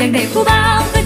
อยากได้ผู้บ่าว